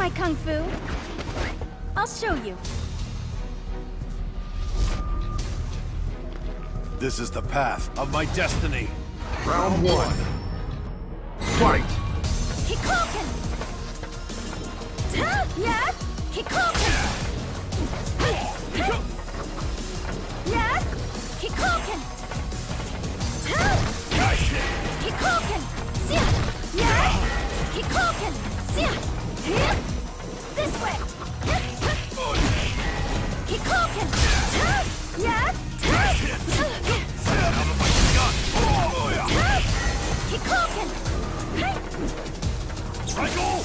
like Kung Fu? I'll show you. This is the path of my destiny. Round one. Fight! Kikoken! Yeah! Kikoken! Yeah! Kikoken! Kikoken! Yeah! Kikoken! This way! Kikoken! Yeah! Kikoken! Triangle!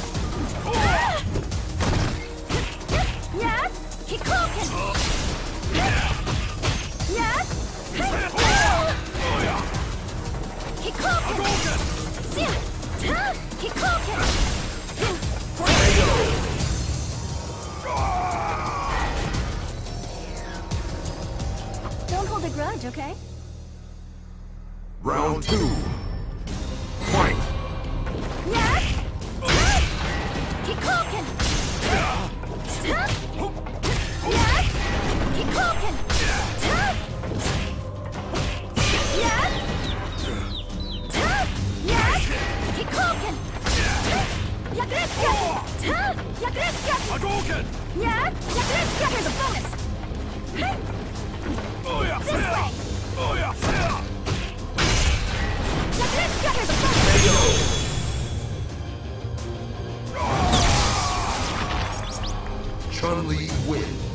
Yeah! Kikoken! Yeah! Hold a grudge, okay? Round two. Fight! Yeah! Kikoken! Yeah! Kikoken! Yeah! Yeah! Kikoken! Jagretka! Jagretka! Hadouken! Yeah! Jagretka! Here's a bonus! Chun-Li wins.